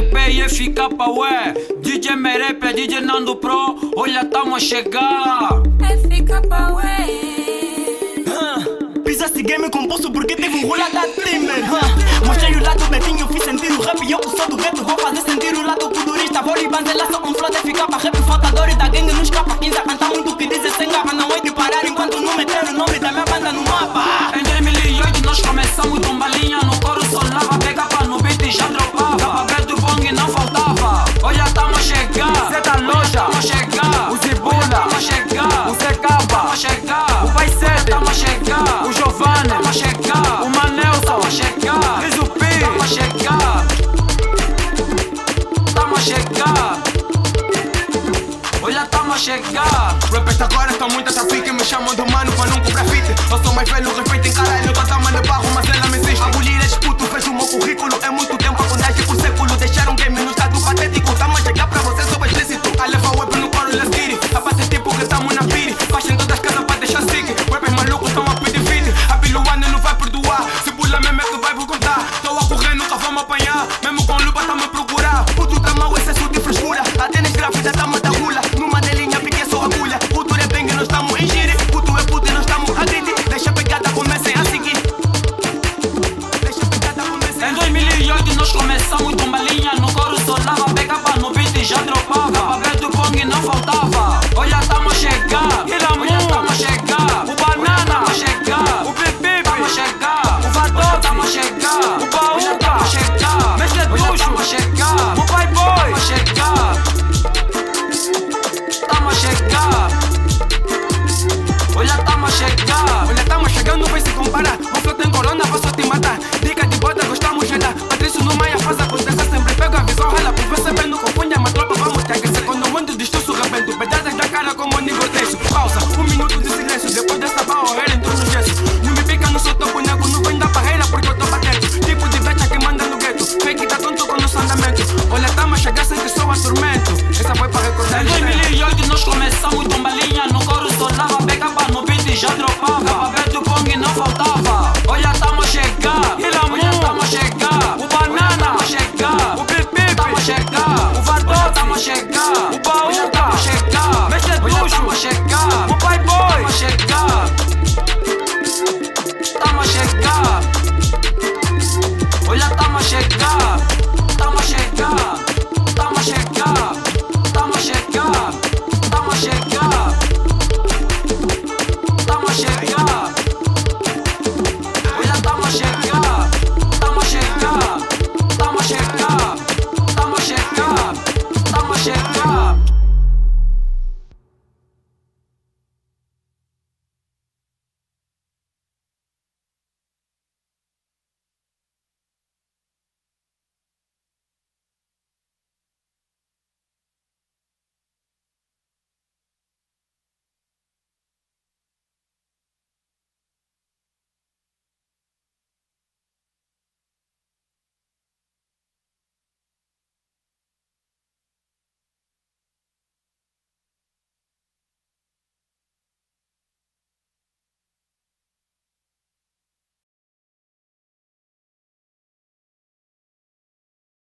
LP e FK ué. DJ Merepe, DJ Nando Pro. Olha, tamo a chegar. FK ué. Pisaste game composto porque teve um rola da Timber huh? Mostrei o lado Betinho, fiz sentir o rap E eu que sou do gueto, vou fazer sentir o lado culturista Vou ribanzelar só um flow, FK pra rap. Faltador e da gangue não escapa. 15 a cantar muito que dizem sem gaba Não é de parar. Enquanto não meter o nome da minha banda no mapa A chegar. Rappers agora estão muito trafique Me chamam de mano pra não cobrar fit. Eu sou mais velho, respeitem caralho Tô tamanho de barro, mas ela me existe. Abolir esse puto, fez o meu currículo É muito tempo a contagem por século. Deixaram game no estado patético Tamo a chegar pra você, sou explícito. A levar web no coro, let's get A fazer tempo que tamo na pire Baixem todas as casas pra deixar sick. Rappers malucos tão a pedir vídeo A Biluana não vai perdoar. Se pula mesmo é que vai contar Tô a correr, nunca me apanhar. Mesmo com lupa tamo a procurar. Puto tá mau, excesso de frescura. Até nas grávidas tamo comparar O flow tem corona, só te matar. Dica de bota, gostamos de dar Patrício no Maia faz acontecer Sempre pego a visão, rala por você bem no confunde Mas tropa, vamos ter que ser. Quando o mundo distorce rebento Pedadas da cara como o nível texto Pausa, um minuto de silêncio Depois dessa barra, era entrou no gesso. Não me pica, não sou teu boneco Não vem da barreira porque eu tô batendo Tipo de becha que manda no gueto Fake tá tonto com nosso andamento Olha, tamo a chegar sem que sou atormento Essa foi pra recordar Em 2008 nós começamos